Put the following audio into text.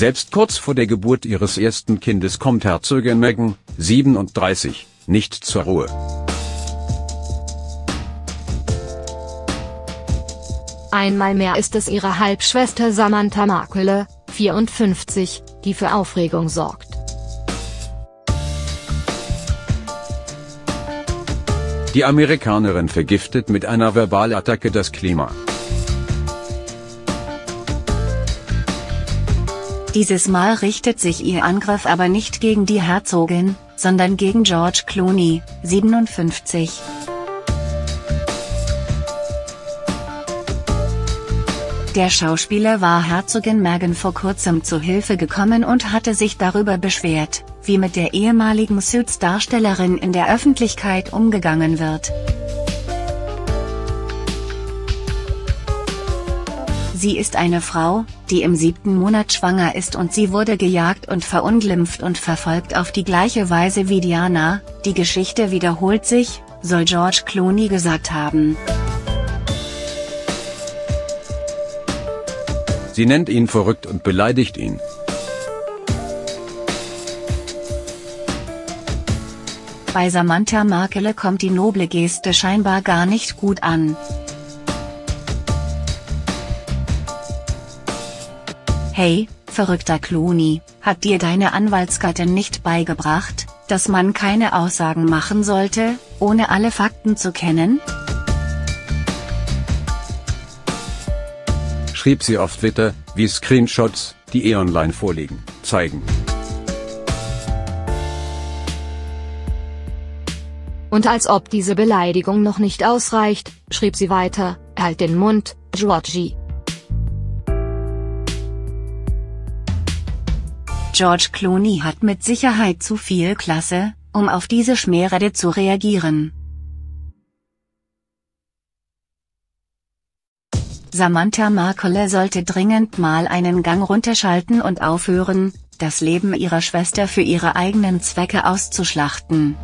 Selbst kurz vor der Geburt ihres ersten Kindes kommt Herzogin Meghan, 37, nicht zur Ruhe. Einmal mehr ist es ihre Halbschwester Samantha Markle, 54, die für Aufregung sorgt. Die Amerikanerin vergiftet mit einer Verbalattacke das Klima. Dieses Mal richtet sich ihr Angriff aber nicht gegen die Herzogin, sondern gegen George Clooney, 57. Der Schauspieler war Herzogin Meghan vor kurzem zu Hilfe gekommen und hatte sich darüber beschwert, wie mit der ehemaligen Suits-Darstellerin in der Öffentlichkeit umgegangen wird. Sie ist eine Frau, die im siebten Monat schwanger ist und sie wurde gejagt und verunglimpft und verfolgt auf die gleiche Weise wie Diana, die Geschichte wiederholt sich, soll George Clooney gesagt haben. Sie nennt ihn verrückt und beleidigt ihn. Bei Samantha Markele kommt die noble Geste scheinbar gar nicht gut an. Hey, verrückter Clooney, hat dir deine Anwaltsgattin nicht beigebracht, dass man keine Aussagen machen sollte, ohne alle Fakten zu kennen? schrieb sie auf Twitter, wie Screenshots, die e-online vorliegen, zeigen. Und als ob diese Beleidigung noch nicht ausreicht, schrieb sie weiter, halt den Mund, Georgie. George Clooney hat mit Sicherheit zu viel Klasse, um auf diese Schmährede zu reagieren. Samantha Markle sollte dringend mal einen Gang runterschalten und aufhören, das Leben ihrer Schwester für ihre eigenen Zwecke auszuschlachten.